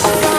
Just